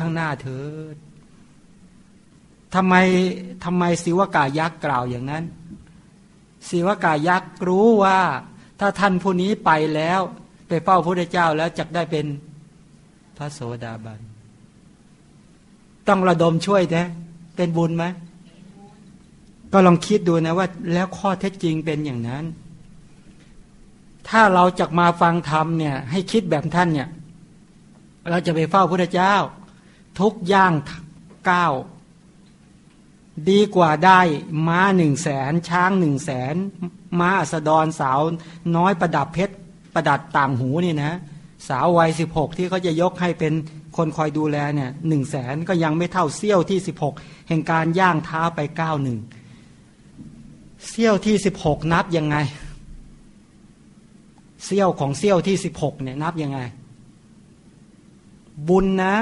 ข้างหน้าเถิดทำไมทำไมศิวกายักษ์กล่าวอย่างนั้นศิวกายักษ์รู้ว่า ถ้าท่านผู้นี้ไปแล้ว ไปเฝ้าพระเจ้าแล้วจะได้เป็นพระโสดาบัน ต้องระดมช่วยนะเป็นบุญไหมก็ลองคิดดูนะว่า แล้วข้อเท็จจริงเป็นอย่างนั้น ถ้าเราจะมาฟังธรรมเนี่ย ให้คิดแบบท่านเนี่ย เราจะไปเฝ้าพระเจ้า ทุกย่างก้าวดีกว่าได้ม้าหนึ่งแสนช้างหนึ่งแสนม้าอัสดรสาวน้อยประดับเพชรประดับต่างหูนี่นะ สาววัยสิบหกที่เขาจะยกให้เป็นคนคอยดูแลเนี่ยหนึ่งแสนก็ยังไม่เท่าเซี่ยวที่สิบหกแห่งการย่างเท้าไปเก้าหนึ่งเซี่ยวที่สิบหกนับยังไง เซี่ยวของเซี่ยวที่สิบหกเนี่ยนับยังไง บุญนะ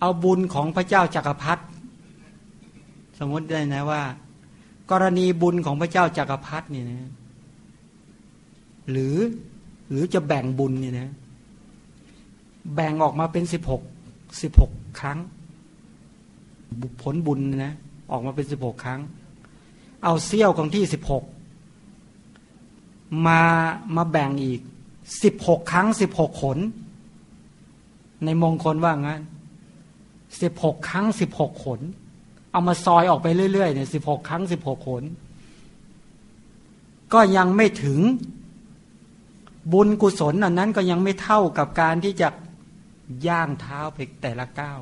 เอาบุญของพระเจ้าจักรพรรดิสมมติได้นะว่า กรณีบุญของพระเจ้าจักรพรรดินี่นะหรือหรือจะแบ่งบุญนี่นะ แบ่งออกมาเป็นสิบหกสิบหกครั้ง ผลบุญนะออกมาเป็นสิบหกครั้ง เอาเซี่ยวของที่สิบหกมามาแบ่งอีกสิบหกครั้งสิบหกขน ในมงคลว่างั้น สิบหกครั้งสิบหกขน เอามาซอยออกไปเรื่อยๆเนี่ยสิบหกครั้งสิบหกขน ก็ยังไม่ถึงบุญกุศลอันนั้นก็ยังไม่เท่ากับการที่จะย่างเท้าไปแต่ละก้าว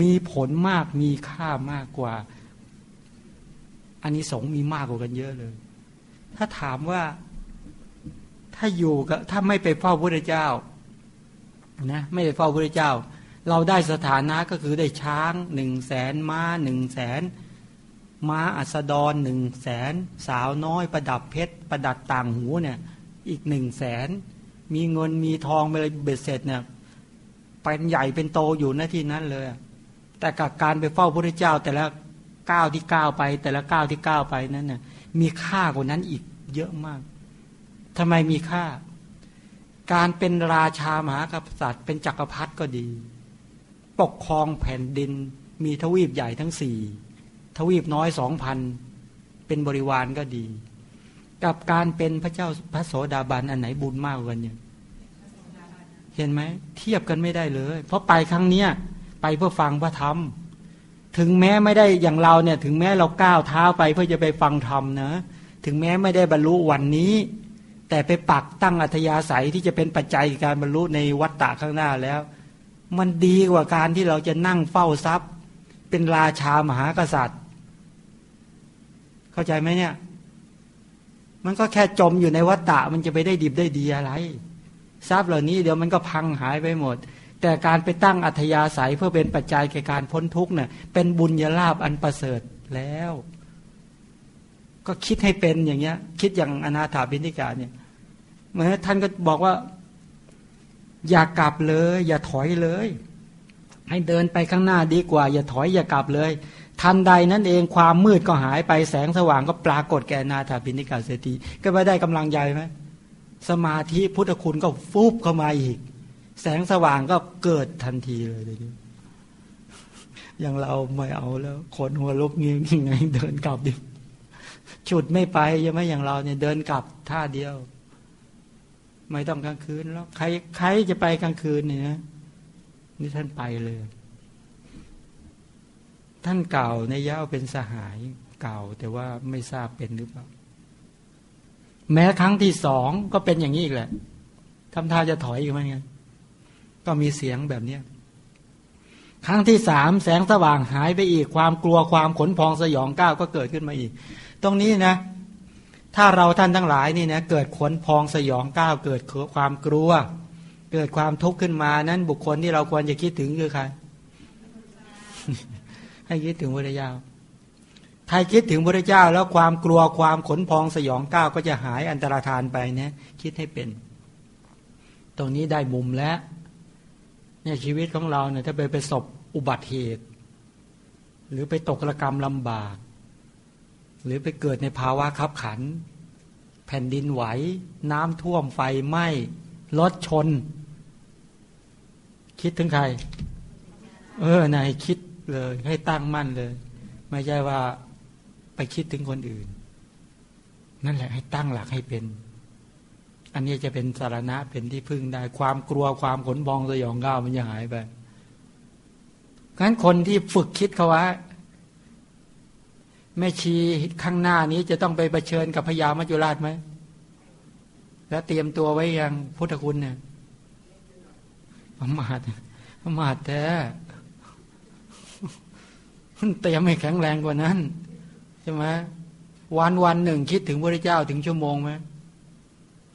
มีผลมากมีค่ามากกว่าอันนี้สงมีมากกว่ากันเยอะเลย ถ้าถามว่าถ้าอยู่กับถ้าไม่ไปเฝ้าพระเจ้านะไม่ไปเฝ้าพระเจ้า เราได้สถานะก็คือได้ช้างหนึ่งแสนม้าหนึ่งแสนม้าอัสดรหนึ่งแสนสาวน้อยประดับเพชร ประดับต่างหูเนี่ย อีกหนึ่งแสนมีเงินมีทองไปเลยเบ็ดเสร็จเนี่ยเป็นใหญ่เป็นโตอยู่หน้าที่นั้นเลย แต่กับการไปเฝ้าพระเจ้าแต่ละก้าวที่ก้าวไป แต่ละก้าวที่ก้าวไปนั้นเนี่ยมีค่ากว่านั้นอีกเยอะมากทำไมมีค่า การเป็นราชามหากษัตริย์เป็นจักรพรรดิก็ดี ปกครองแผ่นดิน มีทวีปใหญ่ทั้งสี่ทวีปน้อยสองพันเป็นบริวารก็ดี กับการเป็นพระเจ้าพระโสดาบันอันไหนบุญมากกว่ากันเนี่ยเห็นไหมเทียบกันไม่ได้เลย เพราะไปครั้งเนี้ยไปเพื่อฟังพระธรรม ถึงแม้ไม่ได้อย่างเราเนี่ย ถึงแม้เราก้าวเท้าไปเพื่อจะไปฟังธรรมนะถึงแม้ไม่ได้บรรลุวันนี้ แต่ไปปักตั้งอัธยาศัยที่จะเป็นปัจจัยการบรรลุในวัฏฏะข้างหน้าแล้ว มันดีกว่าการที่เราจะนั่งเฝ้าทรัพย์ เป็นราชามหากษัตริย์ เข้าใจไหมเนี่ย มันก็แค่จมอยู่ในวัฏฏะมันจะไปได้ดีได้ดีอะไร ทรัพย์เหล่านี้เดี๋ยวมันก็พังหายไปหมด แต่การไปตั้งอัธยาศัยเพื่อเป็นปัจจัยแก่การพ้นทุกข์เนี่ยเป็นบุญญาลาภอันประเสริฐแล้ว ก็คิดให้เป็นอย่างเงี้ย คิดอย่างอนาถาบินิกาเนี่ยเหมือนท่านก็บอกว่า อย่ากลับเลย อย่าถอยเลย ให้เดินไปข้างหน้าดีกว่า อย่าถอยอย่ากลับเลย ทันใดนั้นเองความมืดก็หายไปแสงสว่างก็ปรากฏแก่นาถาพินิกาเศรษฐีก็ไม่ได้กำลังใจไหมสมาธิพุทธคุณก็ฟุบเข้ามาอีก แสงสว่างก็เกิดทันทีเลยทีนี้อย่างเราไม่เอาแล้วขนหัวลุกงี้ยังไงเดินกลับดิฉุดไม่ไปยังไม่อย่างเราเนี่ยเดินกลับท่าเดียว ไม่ต้องกลางคืนแล้วใครใครจะไปกลางคืนเนี่ยนี่ท่านไปเลย ท่านเก่าในย่าเป็นสหายเก่า แต่ว่าไม่ทราบเป็นหรือเปล่าแม้ครั้งที่สองก็เป็นอย่างนี้อีกแหละทำท่าจะถอยอีกไหมเงี้ยก็มีเสียงแบบเนี้ยครั้งที่สามแสงสว่างหายไปอีกความกลัวความขนพองสยองก้าวก็เกิดขึ้นมาอีก ตรงนี้นะ ถ้าเราท่านทั้งหลายนี่นะเกิดขนพองสยองก้าวเกิดความกลัว เกิดความทุกข์ขึ้นมานั้นบุคคลที่เราควรจะคิดถึงคือใคร ให้คิดถึงพระเจ้าถ้าคิดถึงพระเจ้าแล้วความกลัวความขนพองสยองก้าวก็จะหายอันตรธานไปนะคิดให้เป็น ตรงนี้ได้มุมแล้วเนี่ยชีวิตของเราเนี่ยถ้าไปไปสบอุบัติเหตุ หรือไปตกระกรรมลำบาก หรือไปเกิดในภาวะขับขัน แผ่นดินไหว น้ำท่วมไฟไหม้รถชน คิดถึงใคร เออนายคิดเลย ให้ตั้งมั่นเลย ไม่ใช่ว่าไปคิดถึงคนอื่น นั่นแหละให้ตั้งหลักให้เป็น อันนี้จะเป็นสารณะเป็นที่พึ่งได้ ความกลัวความขนบองสยองก้าวมันจะหายไปงั้นคนที่ฝึกคิดเขาว่า แม่ชีข้างหน้านี้จะต้องไปประชิญกับพญามัจจุราชไหม แล้วเตรียมตัวไว้ยังพุทธคุณเนี่ยประมาทประมาทแท้เตรียมให้แข็งแรงกว่านั้นใช่ไหมวันวันหนึ่งคิดถึงพระเจ้าถึงชั่วโมงไหม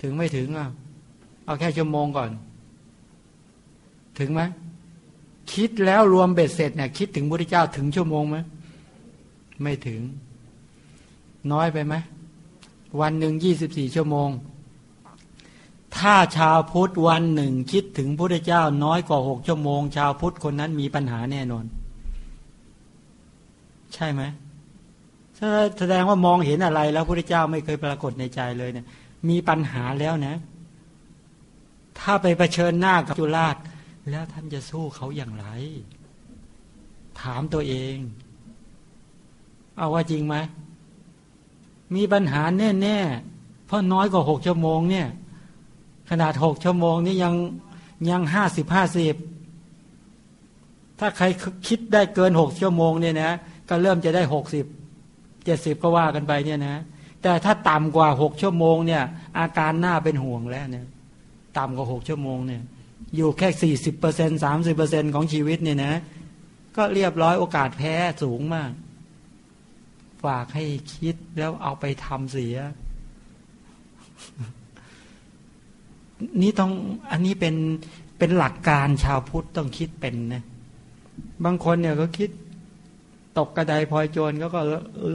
ถึงไม่ถึงอะเอาแค่ชั่วโมงก่อน ถึงไหมคิดแล้วรวมเบ็ดเสร็จเนี่ยคิดถึงพระเจ้าถึงชั่วโมงไหม ไม่ถึง น้อยไปไหมวันหนึ่งยี่สิบสี่ชั่วโมง ถ้าชาวพุทธวันหนึ่งคิดถึงพระเจ้าน้อยกว่าหกชั่วโมง ชาวพุทธคนนั้นมีปัญหาแน่นอน ใช่ไหมแสดงว่ามองเห็นอะไรแล้วพระเจ้าไม่เคยปรากฏในใจเลยเนี่ย มีปัญหาแล้วนะ ถ้าไปเผชิญหน้ากับจุฬาชแล้วท่านจะสู้เขาอย่างไร ถามตัวเอง เอาว่าจริงไหมมีปัญหาแน่ๆเพราะน้อยกว่าหกชั่วโมงเนี่ย ขนาดหกชั่วโมงนี่ยังยังห้าสิบห้าสิบถ้าใครคิดได้เกินหกชั่วโมงเนี่ยนะก็เริ่มจะได้หกสิบเจ็ดสิบก็ว่ากันไปเนี่ยนะ แต่ถ้าต่ำกว่าหกชั่วโมงเนี่ย อาการหน้าเป็นห่วงแล้วเนี่ย ต่ำกว่าหกชั่วโมงเนี่ย อยู่แค่สี่สิบเปอร์เซ็นสามสิบเปอร์เซ็นของชีวิตเนี่ยนะ ก็เรียบร้อยโอกาสแพ้สูงมาก ฝากให้คิดแล้วเอาไปทำเสีย นี่ต้องอันนี้เป็นเป็นหลักการชาวพุทธต้องคิดเป็นนะ บางคนเนี่ยก็คิดตกกระไดพลอยโจรก็ก็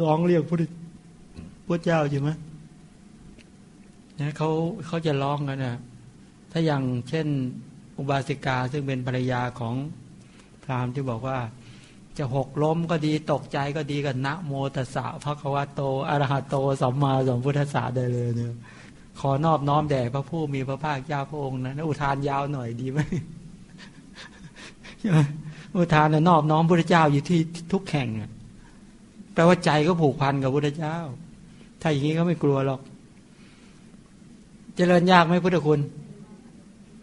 ร้องเรียกพระพุทธเจ้าอยู่ไหมนะเขาเขาจะร้องกันนะถ้าอย่างเช่น อุบาสิกาซึ่งเป็นภรรยาของพราหมณ์ที่บอกว่า จะหกล้มก็ดีตกใจก็ดีกันนะโมตสะพระควาโตอรหัตโตสัมมาสัมพุทธัสสะได้เลยเนี่ยขอนอบน้อมแด่พระผู้มีพระภาคเจ้าพระองค์นะอุทานยาวหน่อยดีไหมอุทานนะนอบน้อมพระเจ้าอยู่ที่ทุกแห่งแปลว่าใจก็ผูกพันกับพระเจ้า ถ้าอย่างนี้ก็ไม่กลัวหรอก เจริญยากไหมพุทธคุณ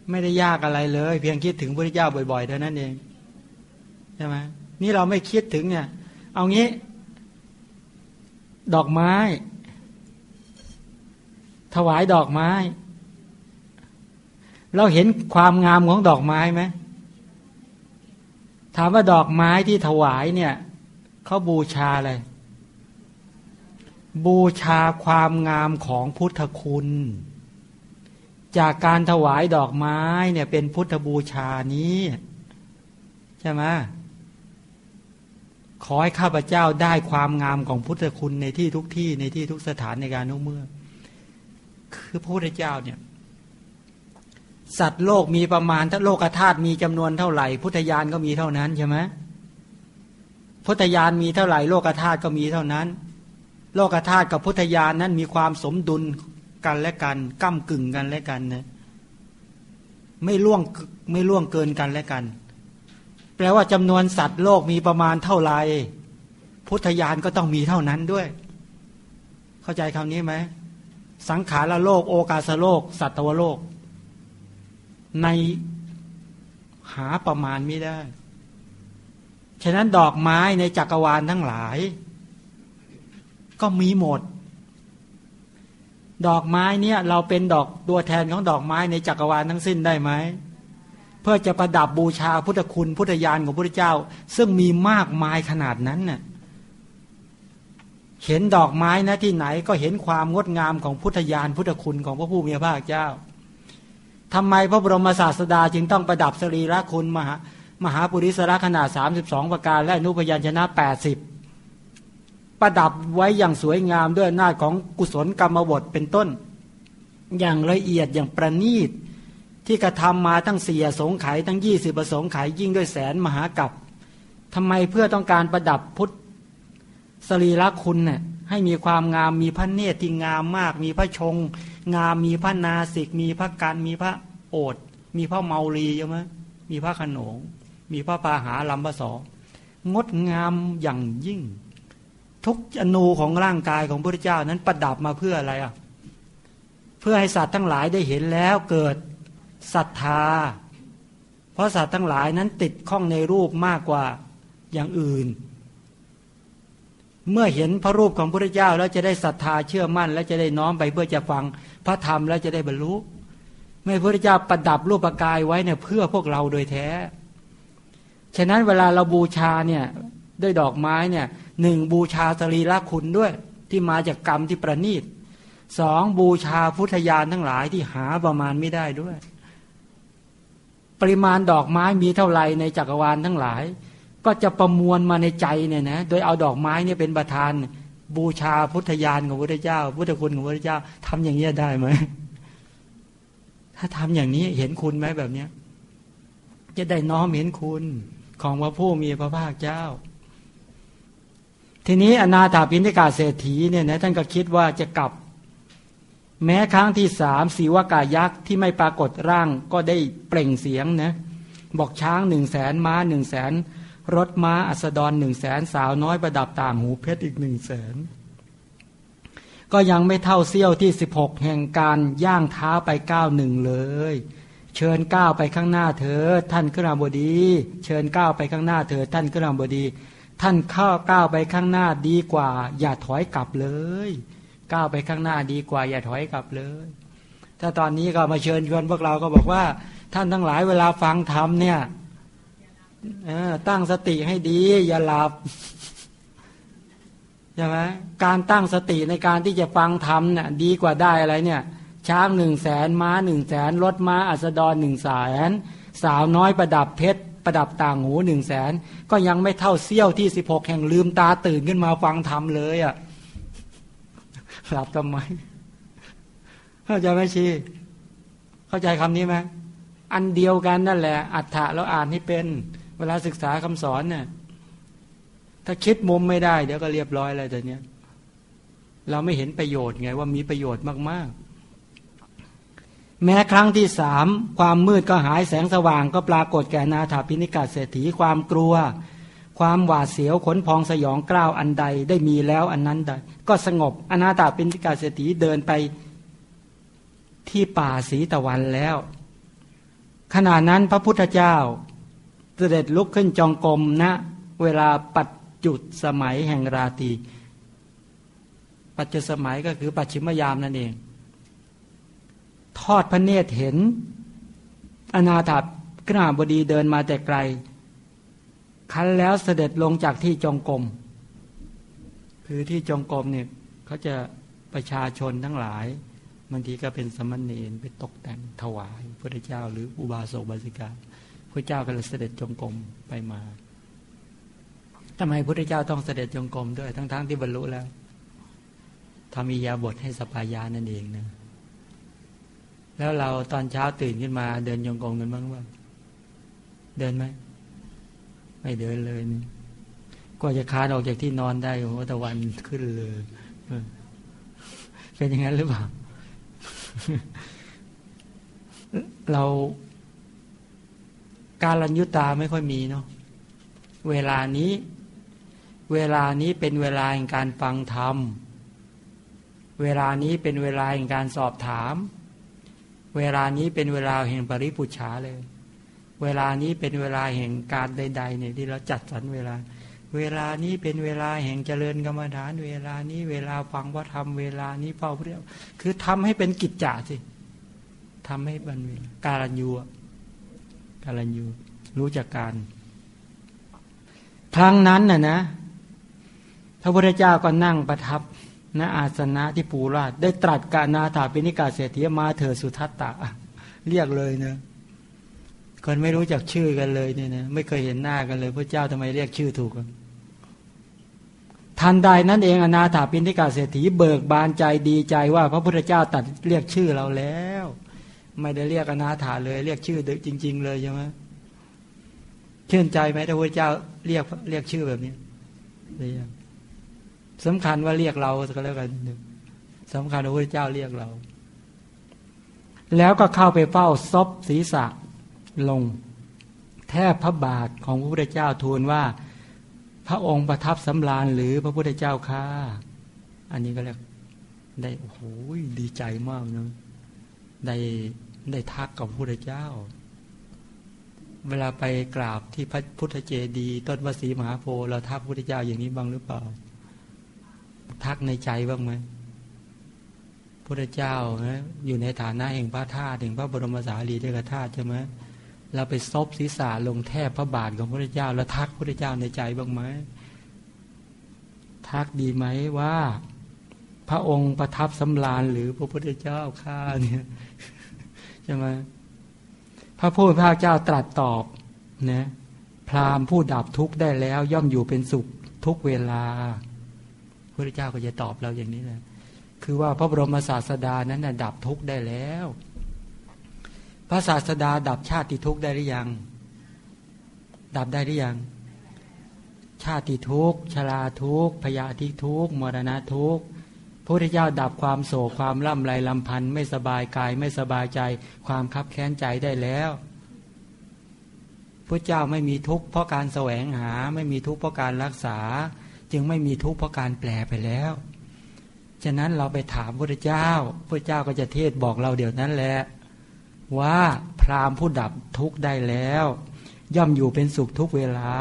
ไม่ได้ยากอะไรเลย เพียงคิดถึงพระเจ้าบ่อยๆเท่านั้นเองใช่ไหม นี่เราไม่คิดถึงเนี่ย เอางี้ ดอกไม้ ถวายดอกไม้ เราเห็นความงามของดอกไม้ไหมถามว่าดอกไม้ที่ถวายเนี่ยเขาบูชาอะไร บูชาความงามของพุทธคุณ จากการถวายดอกไม้เนี่ยเป็นพุทธบูชานี้ ใช่ไหม ขอให้ข้าพเจ้าได้ความงามของพุทธคุณในที่ทุกที่ในที่ทุกสถานในการทุกเมื่อ คือพระพุทธเจ้าเนี่ย สัตว์โลกมีประมาณ ถ้าโลกธาตุมีจำนวนเท่าไหร่ พุทธญาณก็มีเท่านั้นใช่ไหมพุทธญาณมีเท่าไหร่โลกธาตุก็มีเท่านั้น โลกธาตุกับพุทธญาณนั้นมีความสมดุลกันและกันก้ากึ่งกันและกันนะไม่ล่วงไม่ล่วงเกินกันและกัน แปลว่าจำนวนสัตว์โลกมีประมาณเท่าไรพุทธญาณก็ต้องมีเท่านั้นด้วย เข้าใจคำนี้ไหมสังขารโลก โอกาสโลก สัตวโลก ในหาประมาณไม่ได้ ฉะนั้นดอกไม้ในจักรวาลทั้งหลาย ก็มีหมด ดอกไม้เนี่ย เราเป็นดอกตัวแทนของดอกไม้ในจักรวาลทั้งสิ้นได้ไหม พื่อจะประดับบูชาพุทธคุณพุทธญาณของพระเจ้า ซึ่งมีมากมายขนาดนั้นเน่ยเห็นดอกไม้นะที่ไหนก็เห็นความงดงามของพุทธญาณพุทธคุณของพระผู้มีพระภาคเจ้าทำไมพระบรมศาสดาจึงต้องประดับสรีระคุณมหามหาปุริสระขนาด 32 ประการและอนุพยัญชนะ 80 ประดับไว้อย่างสวยงามด้วยหน้าของกุศลกรรมบทเป็นต้น อย่างละเอียดอย่างประณีต ที่กระทำมาตั้งเสียสงไขตั้งยี่สิบประสงไขยิ่งด้วยแสนมหากับทำไมเพื่อต้องการประดับพุทธสรีระคุณเนี่ยให้มีความงามมีพระเนตรที่งามมาก มีพระชง งามมีพระนาสิก มีพระการมีพระโอษมีพระเมารีใช่ไหมมีพระขนง มีพระปาหาลำพระสองดงามอย่างยิ่ง ทุกอนูของร่างกายของพระเจ้านั้นประดับมาเพื่ออะไรอะ เพื่อให้สัตว์ทั้งหลายได้เห็นแล้วเกิด ศรัทธา เพราะสัตว์ทั้งหลายนั้นติดข้องในรูปมากกว่าอย่างอื่น เมื่อเห็นพระรูปของพระเจ้าแล้วจะได้ศรัทธาเชื่อมั่น และจะได้น้อมไปเพื่อจะฟังพระธรรมแล้วจะได้บรรลุไม่พระเจ้าประดับรูปกายไว้เนี่ยเพื่อพวกเราโดยแท้ ฉะนั้นเวลาเราบูชาเนี่ยด้วยดอกไม้เนี่ยหนึ่งบูชาสรีระคุณด้วย ที่มาจากกรรมที่ประณีตสองบูชาพุทธญาณทั้งหลายที่หาประมาณไม่ได้ด้วย ปริมาณดอกไม้มีเท่าไรในจักรวาลทั้งหลาย ก็จะประมวลมาในใจเนี่ยนะโดยเอาดอกไม้เนี่ยเป็นประธานบูชาพุทธญาณของพระเจ้า พุทธคุณของพระเจ้าทำอย่างนี้ได้ไหมถ้าทำอย่างนี้เห็นคุณไหมแบบเนี้ย จะได้น้อมเห็นคุณของพระผู้มีพระภาคเจ้า ทีนี้อนาถาปิณิกาเศรษฐีเนี่ยนะท่านก็คิดว่าจะกลับ แม้ครั้งที่สามสีวากายักษ์ที่ไม่ปรากฏร่างก็ได้เปล่งเสียงนะบอกช้างหนึ่งแสนม้าหนึ่งแสนรถม้าอัสดรหนึ่งแสนสาวน้อยประดับต่างหูเพชรอีกหนึ่งแสนก็ยังไม่เท่าเสี้ยวที่สิบหกแห่งการย่างเท้าไปก้าวหนึ่งเลย เชิญก้าวไปข้างหน้าเถิดท่านขึ้นราบดี เชิญก้าวไปข้างหน้าเถิดท่านขึ้นราบดี ท่านเข้าก้าวไปข้างหน้าดีกว่า อย่าถอยกลับเลย ก้าวไปข้างหน้าดีกว่าอย่าถอยกลับเลย ถ้าตอนนี้ก็มาเชิญชวนพวกเราก็บอกว่า ท่านทั้งหลายเวลาฟังธรรมเนี่ยตั้งสติให้ดี อย่าหลับใช่ไหมการตั้งสติในการที่จะฟังธรรมเนี่ยดีกว่าได้อะไรเนี่ย ช้างหนึ่งแสนม้าหนึ่งแสนรถม้าอัสดรหนึ่งแสนสาวน้อยประดับเพชรประดับต่างหูหนึ่งแสนก็ยังไม่เท่าเสี้ยวที่สิบหกแห่งลืมตาตื่นขึ้นมาฟังธรรมเลยอะ่ะ หลับทำไมเข้าใจไหมชี เข้าใจคำนี้ไหมอันเดียวกันนั่นแหละ อัฏฐะแล้วอ่านให้เป็น เวลาศึกษาคำสอนเนี่ยถ้าคิดมุมไม่ได้ เดี๋ยวก็เรียบร้อยแล้วแต่เนี้ยเราไม่เห็นประโยชน์ไงว่ามีประโยชน์มาก ๆ แม้ครั้งที่สามความมืดก็หายแสงสว่างก็ปรากฏแก่นาถาพินิกาเศรษฐีความกลัว ความหวาดเสียวขนพองสยองกล้าวอันใดได้มีแล้วอันนั้นใด ก็สงบอนาถาพินิกาเศรษฐีเดินไปที่ป่าสีตะวันแล้ว ขณะนั้นพระพุทธเจ้า เสด็จลุกขึ้นจองกรมนะเวลาปัดจุดสมัยแห่งราตีปัจจุสมัยก็คือปัจฉิมยามนั่นเอง ทอดพระเนตรเห็น อนาถากราบดีเดินมาแต่ไกล คันแล้วเสด็จลงจากที่จงกรมคือที่จงกรมเนี่ยเขาจะประชาชนทั้งหลายบางทีก็เป็นสมณเณรไปตกแต่งถวายพระเจ้าหรืออุบาสกบาสิกาพระเจ้าก็เลยเสด็จจงกรมไปมาทำไมพระเจ้าต้องเสด็จจงกรมด้วยทั้งๆทที่บรรลุแล้วทำอียาบทให้สปายานั่นเองนะแล้วเราตอนเช้าตื่นขึ้นมา เดินจงกรมกันบ้างว่าเดินไหม ไม่เดินเลยนี่กว่าจะคานออกจากที่นอนได้โอ้ตะวันขึ้นเลยเป็นอย่างนั้นหรือเปล่า เรา การรัญยุตาไม่ค่อยมีเนาะเวลานี้ เวลานี้เป็นเวลาแห่งการฟังธรรม เวลานี้เป็นเวลาแห่งการสอบถาม เวลานี้เป็นเวลาแห่งปริปุชาเลย เวลานี้เป็นเวลาแห่งการใดๆเนี่ยที่เราจัดสรรเวลา เวลานี้เป็นเวลาแห่งเจริญกรรมฐาน เวลานี้เวลาฟังพระธรรมเวลานี้เฝ้าพระคือทำให้เป็นกิจจาสิทำให้บันเวลการันยูการันยูรู้จักการ ครั้งนั้นน่ะนะพระพุทธเจ้าก็นั่งประทับณอาสนะที่ปูราชได้ตรัสกานาถาปิณิกาเศรษฐีมาเถิดสุทัตตะ เรียกเลยเนะ คนไม่รู้จักชื่อกันเลยเนี่ยนะไม่เคยเห็นหน้ากันเลย พระเจ้าทำไมเรียกชื่อถูกกันทันใดนั้นเองอนาถาปิณิกาเศรษฐีเบิกบานใจดีใจว่า พระพุทธเจ้าตัดเรียกชื่อเราแล้ว ไม่ได้เรียกอนาถาเลย เรียกชื่อจริง ๆ เลยใช่ไหมชื่นใจไหมถ้าพระเจ้าเรียกเรียกชื่อแบบนี้เรียกสำคัญว่าเรียกเราก็แล้วกันสำคัญว่าพระเจ้าเรียกเรา แล้วก็เข้าไปเฝ้าซบศีรษะ ลง แทบพระบาทของพระพุทธเจ้าทูลว่า พระองค์ประทับสำราญหรือพระพุทธเจ้าค่าอันนี้ก็เรียกได้โอ้โหดีใจมากนะได้ได้ทักกับพระพุทธเจ้า เวลาไปกราบที่พระพุทธเจดีย์ต้นวสีมหาโพธิ์เราทักพระพุทธเจ้าอย่างนี้บ้างหรือเปล่า ทักในใจบ้างไหมพุทธเจ้านะอยู่ในฐานะแห่งพระธาตุแห่งพระบรมสารีริกธาตุใช่ไหม เราไปซบศีรษะลงแทบพระบาทของพระเจ้า แล้วทักพระเจ้าในใจบ้างไหมทักดีไหมว่า พระองค์ประทับสำราญหรือพระพุทธเจ้าข้าเนี่ยใช่ไหมพระพุทธเจ้าตรัสตอบนะพราหมณ์ผู้ดับทุกข์ได้แล้ว ย่อมอยู่เป็นสุขทุกเวลาพระเจ้าก็จะตอบเราอย่างนี้แหละคือว่าพระบรมศาสดานั้นนะดับทุกข์ได้แล้ว พระศาสดาดับชาติทุกข์ได้หรือยัง ดับได้หรือยัง ชาติทุกข์ชราทุกข์พยาธิทุกข์มรณะทุกข์พระพุทธเจ้าดับความโศกความล่ำไรลำพันธ์ไม่สบายกายไม่สบายใจ ความคับแค้นใจได้แล้วพระเจ้าไม่มีทุกข์เพราะการแสวงหา ไม่มีทุกข์เพราะการรักษา จึงไม่มีทุกข์เพราะการแปลไปแล้ว ฉะนั้นเราไปถามพระเจ้าพระเจ้าก็จะเทศบอกเราเดี๋ยวนั้นแหละ ว่าพรามผู้ดับทุกข์ได้แล้ว ย่อมอยู่เป็นสุขทุกเวลา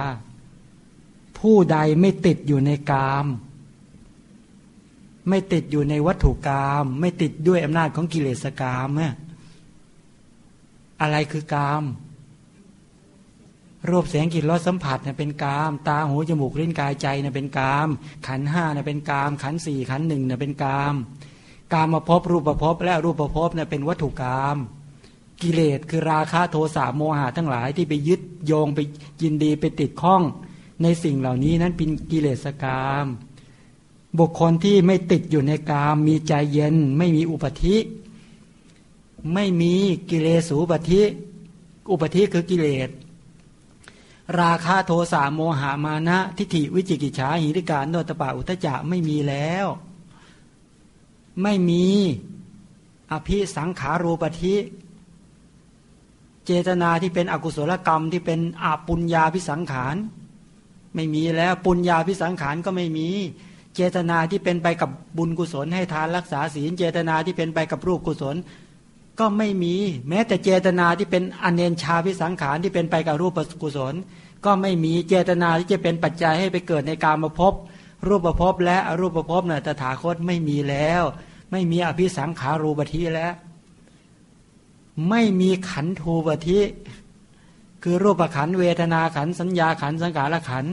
ผู้ใดไม่ติดอยู่ในกาม ไม่ติดอยู่ในวัตถุกรรมไม่ติดด้วยอำนาจของกิเลสกรรมอะไรคือกรรมรูปเสียงกลิ่นรสสัมผัสเนี่ยเป็นกาม ตาหูจมูกลิ้นกายใจเนี่ยเป็นกาม ขันห้าเนี่ยเป็นกาม ขันสี่ขันหนึ่งเนี่ยเป็นกาม กามมาพบรูปประพบและรูปประพบเนี่ยเป็นวัตถุกรรม กิเลสคือราคะโทสะโมหะทั้งหลายที่ไปยึดโยงไปยินดีไปติดข้องในสิ่งเหล่านี้นั้นเป็นกิเลสกรรมบุคคลที่ไม่ติดอยู่ในกามมีใจเย็น ไม่มีอุปธิ ไม่มีกิเลสูปธิ อุปธิคือกิเลส ราคาโทสะโมหามานะทิฏฐิวิจิกิจฉาหิริการโนตปะอุตจะไม่มีแล้ว ไม่มีอภิสังขารูปธิ เจตนาที่เป็นอกุศลกรรมที่เป็นอาปุญญาพิสังขารไม่มีแล้วปุญญาพิสังขารก็ไม่มี เจตนาที่เป็นไปกับบุญกุศล ให้ทานรักษาศีล เจตนาที่เป็นไปกับรูปกุศล ก็ไม่มี แม้แต่เจตนาที่เป็นอเนนชาพิสังขารที่เป็นไปกับรูปกุศล ก็ไม่มีเจตนาที่จะเป็นปัจจัยให้ไปเกิดในการมาพบรูปประพบและอรูปประพบเนี่ยตถาคตไม่มีแล้ว ไม่มีอภิสังขารูปทิแล้ว ไม่มีขันธูปทิคือรูปขันเวทนาขันสัญญาขันสังขารขัน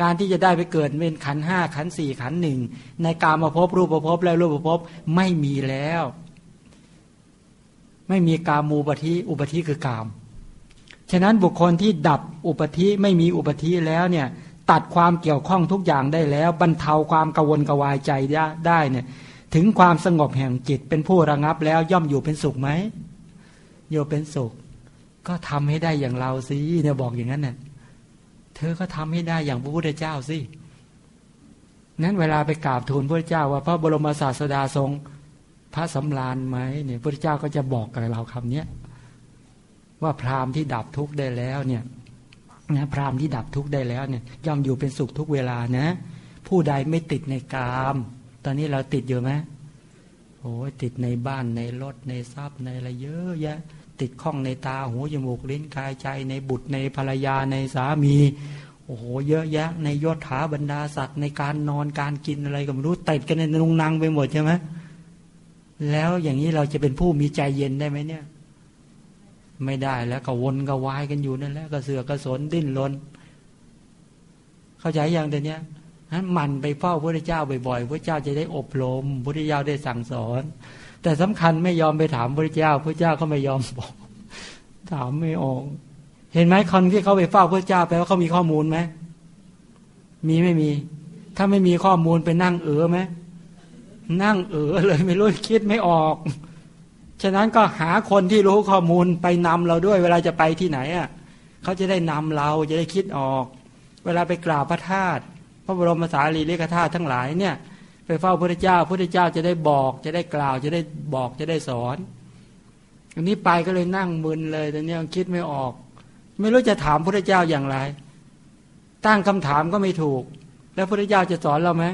การที่จะได้ไปเกิดเป็นขันห้าขันสี่ขันหนึ่งในการมาพบรูปประพบและรูปประพบไม่มีแล้ว ไม่มีกามูปธิอุปธิคือกาม ฉะนั้นบุคคลที่ดับอุปธิไม่มีอุปธิแล้วเนี่ยตัดความเกี่ยวข้องทุกอย่างได้แล้ว บรรเทาความกังวลกวายใจได้เนี่ยถึงความสงบแห่งจิตเป็นผู้ระงับแล้วย่อมอยู่เป็นสุขไหม อยู่เป็นสุข ก็ทำให้ได้อย่างเราสิเนี่ยบอกอย่างนั้นเนี่ยเธอก็ทำให้ได้อย่างพระพุทธเจ้าสินั้นเวลาไปกราบทูลพระเจ้า ว่าพระบรมศาสดาทรง พระสำราญไหมเนี่ยพระเจ้าก็จะบอกกับเราคำเนี้ยว่าพราหมณ์ที่ดับทุกข์ได้แล้วเนี่ยนะพราหมณ์ที่ดับทุกข์ได้แล้วเนี่ยย่อมอยู่เป็นสุขทุกเวลานะ ผู้ใดไม่ติดในกาม ตอนนี้เราติดอยู่ไหมโอ้ยติดในบ้านในรถในทรัพย์ในอะไรเยอะแยะ ติดข้องในตาหูจมูกลิ้นกายใจในบุตรในภรรยาในสามีโอ้โหเยอะแยะ ในยศถาบรรดาสัตว์ในการนอนการกินอะไรก็ไม่รู้ติดกันในนุงนางไปหมดใช่ไหมแล้วอย่างนี้เราจะเป็นผู้มีใจเย็นได้ไหมเนี่ย ไม่ได้แล้วก็วนก็วายกันอยู่นั่นแหละก็เสือกระสนดิ้นรนเข้าใจอย่างเดียวนี้นั้นมันไปเฝ้าพระเจ้าบ่อยๆพระเจ้าจะได้อบรมพระเจ้าได้สั่งสอน แต่สำคัญไม่ยอมไปถามพระเจ้าพระเจ้าก็ไม่ยอมบอก ถามไม่ออก เห็นไหมคนที่เขาไปเฝ้าพระเจ้าแปลว่าเขามีข้อมูลไหมมีไม่มี ถ้าไม่มีข้อมูลไปนั่งเออไหมนั่งเออเลยไม่รู้คิดไม่ออก ฉะนั้นก็หาคนที่รู้ข้อมูลไปนำเราด้วย เวลาจะไปที่ไหนอะเขาจะได้นำเราจะได้คิดออก เวลาไปกราบพระธาตุพระบรมสารีริกธาตุทั้งหลายเนี่ย ไปเฝ้าพระเจ้าพระเจ้าจะได้บอกจะได้กล่าวจะได้บอกจะได้สอน อันนี้ไปก็เลยนั่งมึนเลยแต่เนี้ยคิดไม่ออก ไม่รู้จะถามพระเจ้าอย่างไร ตั้งคำถามก็ไม่ถูก แล้วพระเจ้าจะสอนเราไหม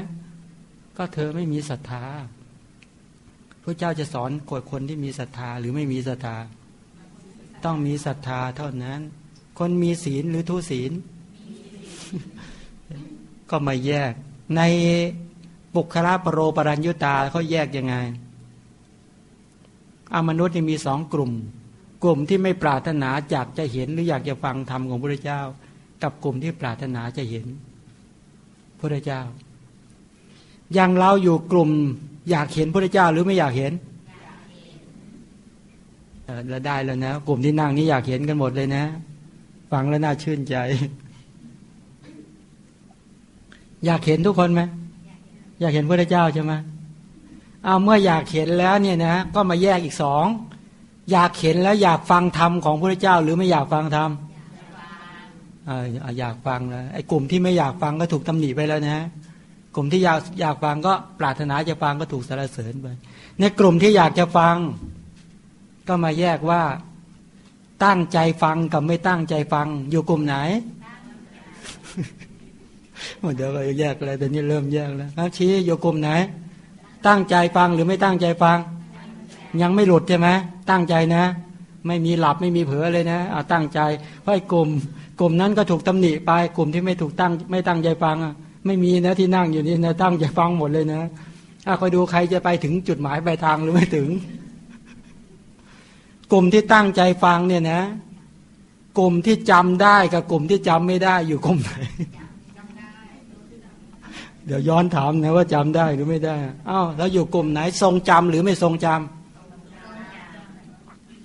ก็เธอไม่มีศรัทธาพระเจ้าจะสอนกดคนที่มีศรัทธาหรือไม่มีศรัทธา ต้องมีศรัทธาเท่านั้น คนมีศีลหรือทุศีล ก็มาแยกใน บุคลาปรโรปรัญยุตาเขาแยกยังไงอามนุษย์มีสองกลุ่ม กลุ่มที่ไม่ปรารถนาอยากจะเห็นหรืออยากจะฟังธรรมของพระเจ้า กับกลุ่มที่ปรารถนาจะเห็นพระเจ้า อย่างเราอยู่กลุ่ม อยากเห็นพระเจ้าหรือไม่อยากเห็นเออแล้วได้แล้วนะ กลุ่มที่นั่งนี้อยากเห็นกันหมดเลยนะ ฟังแล้วน่าชื่นใจ อยากเห็นทุกคนไหม อยากเห็นพระเจ้าใช่ไหมเอาเมื่ออยากเห็นแล้วเนี่ยนะก็มาแยกอีกสองอยากเห็นแล้วอยากฟังธรรมของพระเจ้า หรือไม่อยากฟังธรรมอยากฟังแล้วไอ้กลุ่มที่ไม่อยากฟังก็ถูกตำหนิไปแล้วนะกลุ่มที่อยากอยากฟังก็ปรารถนาจะฟังก็ถูกสรรเสริญไปในกลุ่มที่อยากจะฟัง ก็มาแยกว่าตั้งใจฟังกับไม่ตั้งใจฟัง อยู่กลุ่มไหน เดี๋ยวก็แยกแล้วต่นี้เริ่มแยกแล้วชี้อยู่กลมไหน ตั้งใจฟังหรือไม่ตั้งใจฟัง ยังไม่หลุดใช่ไหมตั้งใจนะ ไม่มีหลับไม่มีเผลอเลยนะเอาตั้งใจเพราะไอ้กลุ่มกลุ่มนั้นก็ถูกตำหนิไปกลุ่มที่ไม่ถูกตั้งไม่ตั้งใจฟังอะไม่มีนะที่นั่งอยู่นี่นะตั้งใจฟังหมดเลยนะถ้าคอยดูใครจะไปถึงจุดหมายปลายทางหรือไม่ถึง กลุ่มที่ตั้งใจฟังเนี่ยนะ กลุ่มที่จำได้กับกลุ่มที่จำไม่ได้อยู่กลุ่มไหน เดี๋ยวย้อนถามนะว่าจำได้หรือไม่ได้อ้าวแล้วอยู่กลุ่มไหนทรงจำหรือไม่ทรงจำ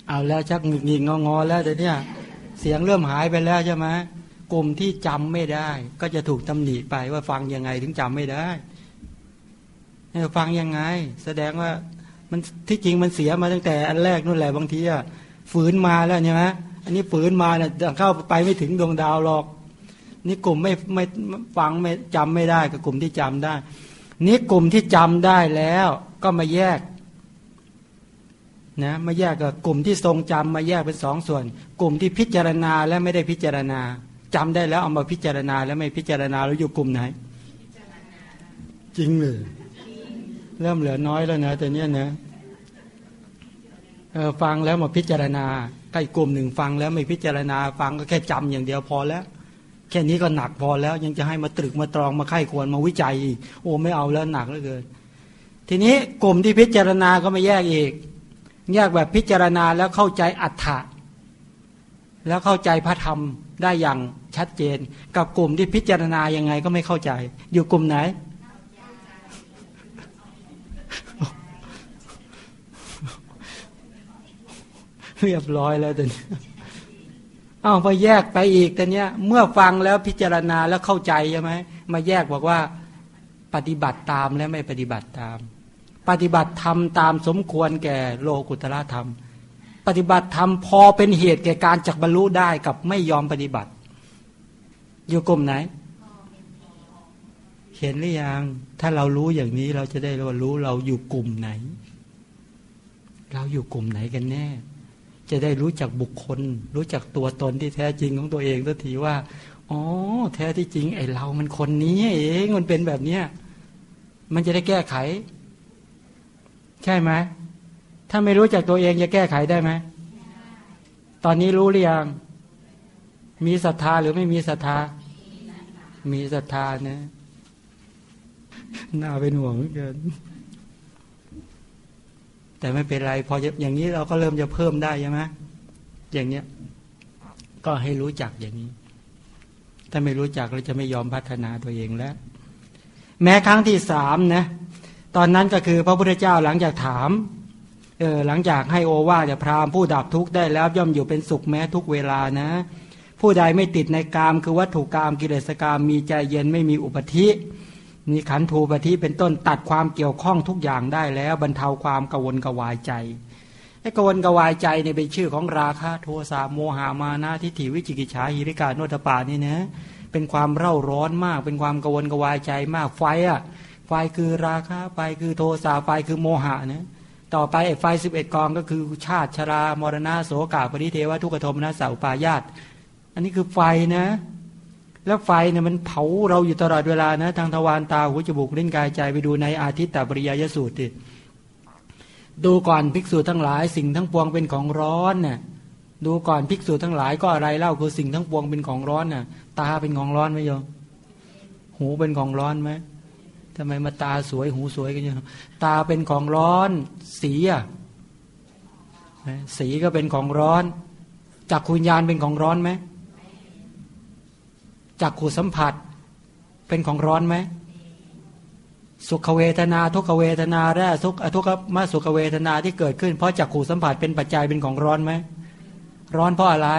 เอาแล้วชักหงุดหงิดงองอแล้วเดี๋ยวนี้เสียงเริ่มหายไปแล้วใช่ไหมกลุ่มที่จำไม่ได้ ก็จะถูกตำหนิไปว่าฟังยังไงถึงจำไม่ได้ฟังยังไง แสดงว่ามันที่จริงมันเสียมาตั้งแต่อันแรกนู่นแหละบางทีอะฝืนมาแล้วใช่ไหมอันนี้ฝืนมาเนี่ยเข้าไปไม่ถึงดวงดาวหรอก นี่กลุ่มไม่ไม่ฟังไม่จำไม่ได้กับกลุ่มที่จำได้ นี่กลุ่มที่จำได้แล้วก็มาแยกนะมาแยกกับกลุ่มที่ทรงจำมาแยกเป็นสองส่วน กลุ่มที่พิจารณาและไม่ได้พิจารณาจำได้แล้วเอามาพิจารณาแล้วไม่พิจารณาแล้วอยู่กลุ่มไหน จริงเลยเริ่มเหลือน้อยแล้วนะแต่เนี้ยนะเออฟังแล้วมาพิจารณาใกล้กลุ่มหนึ่งฟังแล้วไม่พิจารณาฟังก็แค่จำอย่างเดียวพอแล้ว แค่นี้ก็หนักพอแล้ว ยังจะให้มาตรึกมาตรองมาไข้ควรมาวิจัย โอ้ไม่เอาแล้วหนักเหลือเกินทีนี้กลุ่มที่พิจารณาก็ไม่แยกอีกแยกแบบพิจารณาแล้วเข้าใจอัฏฐะแล้วเข้าใจพระธรรมได้อย่างชัดเจน กับกลุ่มที่พิจารณายังไงก็ไม่เข้าใจ อยู่กลุ่มไหน เรียบร้อยแล้วแต่นี้ อาพอแยกไปอีกแต่เนี้ย เมื่อฟังแล้วพิจารณาแล้วเข้าใจใช่ไหมมาแยกบอกว่า ปฏิบัติตามและไม่ปฏิบัติตาม ปฏิบัติธรรมตามสมควรแก่โลกุตละธรรม ปฏิบัติธรรมพอเป็นเหตุแก่การจักบรรลุได้กับไม่ยอมปฏิบัติ อยู่กลุ่มไหน เห็นหรือยัง ถ้าเรารู้อย่างนี้เราจะได้รู้เราอยู่กลุ่มไหน เราอยู่กลุ่มไหนกันแน่ จะได้รู้จักบุคคล รู้จักตัวตนที่แท้จริงของตัวเองทันทีว่าอ๋อแท้ที่จริง ไอ้เรามันคนนี้เองมันเป็นแบบเนี้ยมันจะได้แก้ไข ใช่ไหมถ้าไม่รู้จักตัวเองจะแก้ไขได้ไหมตอนนี้รู้หรือยังมีศรัทธาหรือไม่มีศรัทธา มีศรัทธานะน่าเป็นห่วงเกิน แต่ไม่เป็นไรพออย่างนี้เราก็เริ่มจะเพิ่มได้ใช่ไหมอย่างเนี้ย ก็ให้รู้จักอย่างนี้ ถ้าไม่รู้จักเราจะไม่ยอมพัฒนาตัวเองแล้ว แม้ครั้งที่สามนะ ตอนนั้นก็คือพระพุทธเจ้าหลังจากถามเออหลังจากให้โอวาจะพรามผู้ดับทุกข์ได้แล้วย่อมอยู่เป็นสุขแม้ทุกเวลานะ ผู้ใดไม่ติดในกามคือวัตถุกามกิเลสกามมีใจเย็นไม่มีอุปธิ มีขันธูปธิเป็นต้นตัดความเกี่ยวข้องทุกอย่างได้แล้ว บรรเทาความกังวนกวายใจไอ้กังวนกวายใจเนี่ยเป็นชื่อของราคะโทสะโมหามานะทิฏฐิวิจิกิจฉาหิริกาโนตปานี่นะเป็นความเร่าร้อนมาก เป็นความกังวนกวายใจมากไฟอะไฟคือราคะไฟคือโทสะไฟคือโมหะนะต่อไปไฟสิบเอ็ดกองก็คือชาติชรามรณะโสกาปริเทวทุกขโทมนะสาวปายาตอันนี้คือไฟนะ แล้วไฟเนี่ยมันเผาเราอยู่ตลอดเวลานะทางทวารตาหูจมูกลิ้นกายใจไปดูในอาทิตตปริยยสูตรดิดูก่อนภิกษุทั้งหลายสิ่งทั้งปวงเป็นของร้อนเนี่ยดูก่อนภิกษุทั้งหลายก็อะไรเล่าคือสิ่งทั้งปวงเป็นของร้อนน่ะ ตาเป็นของร้อนไหมโยมหูเป็นของร้อนไหมทำไมมาตาสวยหูสวยกันอย่างตาเป็นของร้อน สีอะสีก็เป็นของร้อนจักขุญญาณเป็นของร้อนไหม จักขูสัมผัส เป็นของร้อนไหมสุขเวทนา ทุกเวทนาแร่ทุกทุกมาสุขเวทนาที่เกิดขึ้น เพราะจักขูสัมผัสเป็นปัจจัยเป็นของร้อนไหมร้อนเพราะอะไร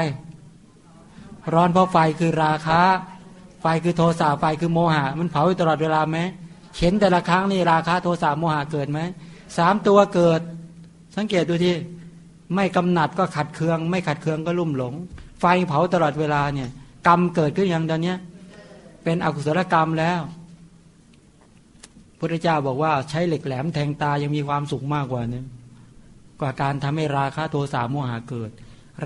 ร้อนเพราะไฟคือราคะ ไฟคือโทสะไฟคือโมหะ มันเผาอยู่ตลอดเวลาไหมเห็นแต่ละครั้งนี่ราคะโทสะโมหะเกิดไหมสามตัวเกิด สังเกตดูที่ไม่กำหนัดก็ขัดเคือง ไม่ขัดเคืองก็ลุ่มหลง ไฟเผาตลอดเวลาเนี่ย กรรมเกิดขึ้นอย่างตอนนี้เป็นอกุศลกรรมแล้วพระเจ้าบอกว่าใช้เหล็กแหลมแทงตายังมีความสุขมากกว่านี้กว่าการทำให้ราคะโทสะโมหะเกิด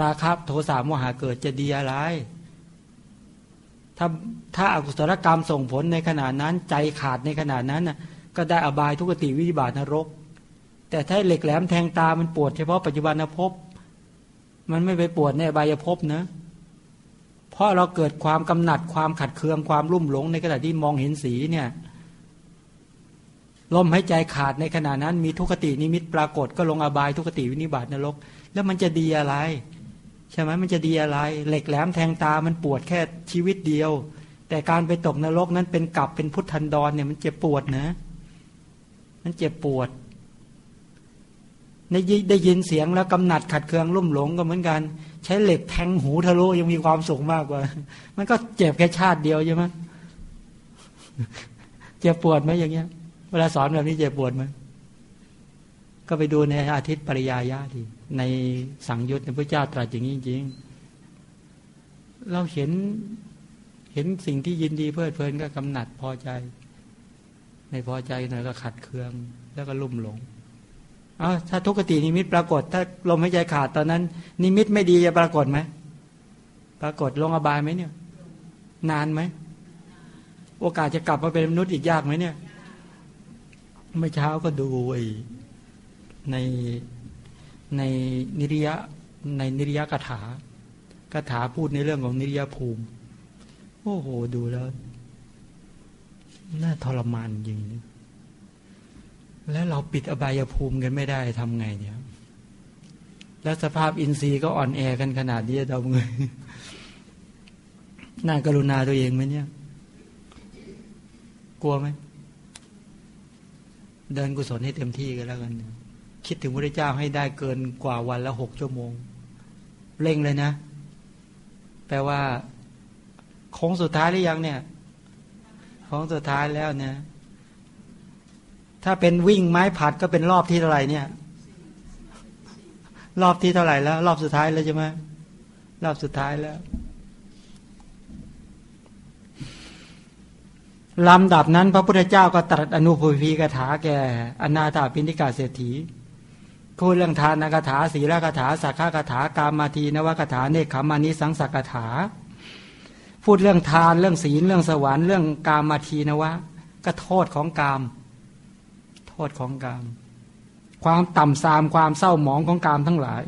ราคะโทสะโมหะเกิดจะดีอะไรถ้าถ้าอากุศลกรรมส่งผลในขณะนั้นใจขาดในขณะนั้นน่ะก็ได้อบายทุกติวิบัตินรก แต่ถ้าเหล็กแหลมแทงตามันปวดเฉพาะปัจจุบันภพมันไม่ไปปวดในอบายภพนะ เพราะเราเกิดความกำหนัดความขัดเคืองความรุ่มหลง ในขณะที่มองเห็นสีเนี่ยลมหายใจขาดในขณะนั้นมีทุกขตินิมิตปรากฏก็ลงอบายทุกขติวินิบาตนรก แล้วมันจะดีอะไรใช่ไหมมันจะดีอะไร เหล็กแหลมแทงตามันปวดแค่ชีวิตเดียว แต่การไปตกนรกนั้นเป็นกลับเป็นพุทธันดรเนี่ยมันเจ็บปวดนะ มันเจ็บปวดในได้ยินเสียงแล้วกำหนัดขัดเคืองรุ่มหลงก็เหมือนกัน ใช้เหล็กแทงหูทะลุยังมีความสุขมากกว่า มันก็เจ็บแค่ชาติเดียวใช่ไหมเจ็บปวดไหมอย่างเงี้ย เวลาสอนแบบนี้เจ็บปวดไหมก็ไปดูในอาทิตย์ปริยายาทีในสังยุตในพระเจ้าตรัสอย่างนี้จริงเราเห็นเห็นสิ่งที่ยินดีเพลิดเพลินก็กำหนัดพอใจในพอใจหน่อยก็ขัดเคือง แล้วก็ลุ่มหลง อาถ้าทุกขตินิมิตปรากฏ ถ้าลมหายใจขาดตอนนั้น นิมิตไม่ดีจะปรากฏไหมปรากฏลงอบายไหมเนี่ย นานไหมโอกาสจะกลับมาเป็นมนุษย์อีกยากไหมเนี่ยเมื่อเช้าก็ดูไอในในนิริยะในนิริยกถากถาพูดในเรื่องของนิริยภูมิ โอ้โห ดูแล้ว น่าทรมานจริง แล้วเราปิดอบายภูมิกันไม่ได้ทำไงเนี่ย แล้วสภาพอินทรีย์ก็อ่อนแอกันขนาดนี้เราเงยน่ากรุณาตัวเองไหมเนี่ย กลัวไหม เดินกุศลให้เต็มที่กันแล้วกัน คิดถึงพระเจ้าให้ได้เกินกว่าวันละหกชั่วโมง เร่งเลยนะ แปลว่าโค้งสุดท้ายหรือยังเนี่ยโค้งสุดท้ายแล้วเนี่ย ถ้าเป็นวิ่งไม้ผัดก็เป็นรอบที่เท่าไหร่เนี่ย รอบที่เท่าไหร่แล้ว รอบสุดท้ายแล้วใช่ไหมรอบสุดท้ายแล้วลำดับนั้น พระพุทธเจ้าก็ตรัสอนุภูพีกถาแก่อนาถาพินิกาเศรษฐีพูดเรื่องทานกถาศีลกถาสักขกถากามาทีนวกถาเนคขมานิสังสักถา พูดเรื่องทานเรื่องศีลเรื่องสวรรค์เรื่องกามาทีนวะ ก็โทษของกาม โทษของกาม ความต่ำทรามความเศร้าหมองของกามทั้งหลาย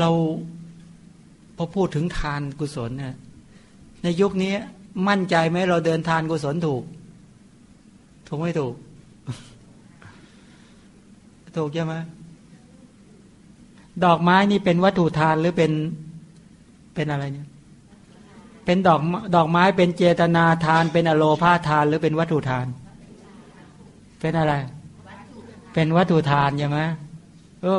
เราพอพูดถึงทานกุศลเนี่ยในยุคนี้มั่นใจไหมเราเดินทานกุศลถูก ถูกไม่ถูก ถูกใช่ไหมดอกไม้นี่เป็นวัตถุทานหรือเป็นเป็นอะไรเนี่ย เป็นดอกดอกไม้เป็นเจตนาทาน เป็นอโลพาทาน หรือเป็นวัตถุทาน เป็นอะไร เป็นวัตถุทานใช่ไหมเออ